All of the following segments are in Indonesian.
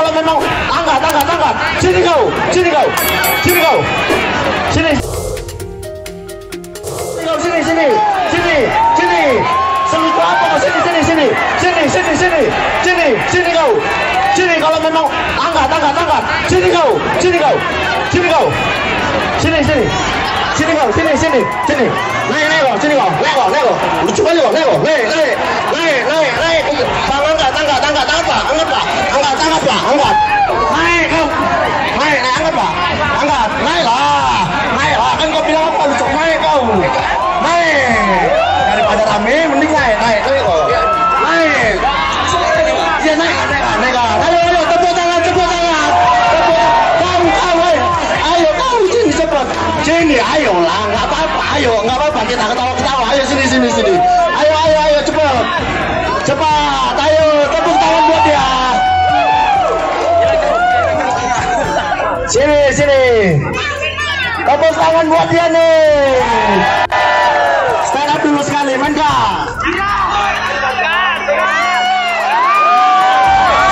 kalau memang angkat, angkat, angkat. Sini kau, sini kau, sini kau, sini. Kau sini, sini, sini, sini. Selingkuh apa kau? Sini, sini, sini, sini, sini, sini, sini, sini kau. Sini kalau memang angkat, angkat, angkat. Sini kau, sini kau, sini kau, sini, sini. Sini kau, sini, sini, sini. Naik, naik kau, sini kau, angkat. Naik kau, naik, naik, angkat angkat, naik lah, naik lah. Kan kau bilang apa lucu, naik kau, naik. Daripada rame, mending naik, naik, naik kau, naik. Ya naik, naik, naik, naik. Ayo, ayo, ayo, cepat. Ayo lah, nggak apa-apa, ayo, nggak apa-apa kita ketawa-ketawa. Ayo sini, sini, sini. Ayo, ayo, ayo, cepat, cepat, Tepuk tangan buat dia nih. Stand up dulu sekali, main kak.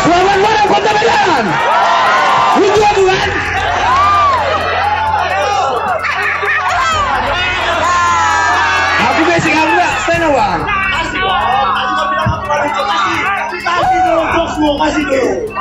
Selamat malam Kota Medan. Minggu bukan? Aku basic enggak stand up. Kasih dulu, kasih dulu.